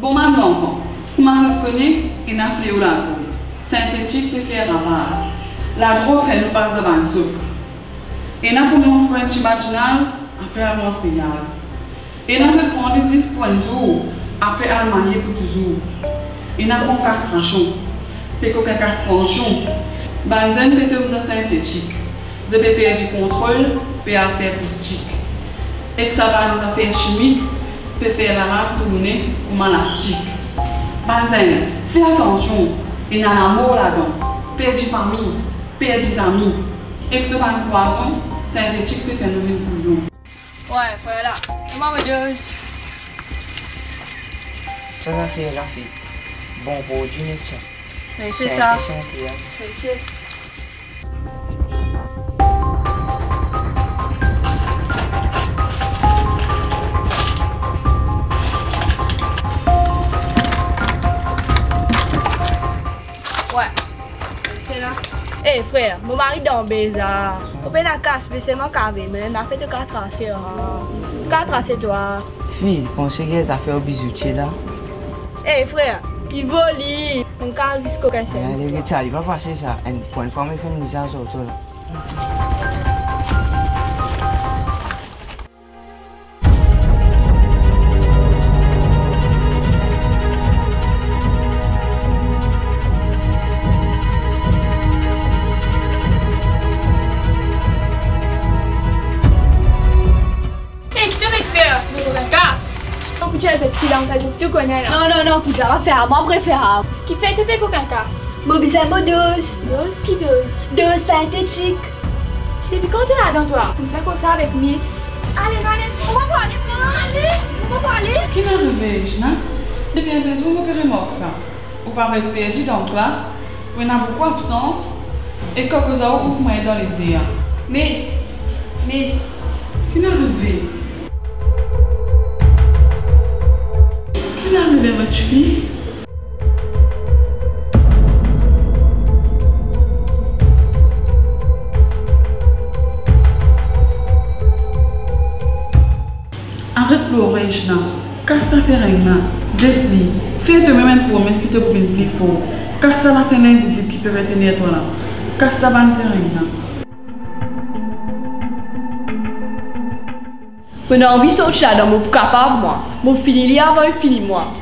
Bon, ma enfant, comment ça te connaît? Il a fléau la drogue? Synthétique peut faire la base. La drogue fait nous passe devant le sucre. Et là, commence par un petit matinage, après, commence par gaz. Et là, fait prendre 10 points de jour, après, elle manier pour toujours. Et là, on casse ranchon. Qu'on casse ranchon. Banzen peut être dans synthétique. Je peux perdre du contrôle, à faire plastique. Et ça va nous faire chimique, peut faire la lame tourner comme élastique. Banzen, fais attention, il y a l'amour là-dedans. Perdre des famille, perdre des amis. Et que ce pas un poison, synthétique peut faire nous une bouillon. Ouais, voilà. Comment va Dieu Ça, ça fait la fille. Bon pour du métier. Oui, c'est ça. Santé, hein. Eh frère, mon mari dans bizarre. On peut la casse, mais c'est mon cavé, mais on a fait de quatre tracés. Quatre tracés, toi. Fille, que ça fait au bijoutier là. Eh frère, il vole, on casse jusqu'au des gars, il va passer ça. Et pour une fois, il fait une mise là. Connaît là. Non, non, non, putain, va faire moi préférable. Qui fait tu fais coca casse Bobby, c'est mon dose. Dose qui dose Dose synthétique. Depuis quand tu es là dans toi? Comme ça, comme ça avec Miss. Allez, allez, on va voir, allez, on va voir, allez. Qui n'a relevé, non Depuis un besoin, on peut remarquer ça. Ou par être perdu dans la classe, y a beaucoup d'absence, et quelques heures ou moins dans les airs. Miss. Miss. Qui n'a relevé votre fille Arrête pleurer, Ishna. Car ça, c'est rien. Zetli, fais de même une promesse qui te brûle plus fort. Car ça, c'est l'invisible qui peut retenir toi là. Car ça, c'est rien. On a envie de sortir là dans mon capable, moi. Mon fini, il y a finit, moi.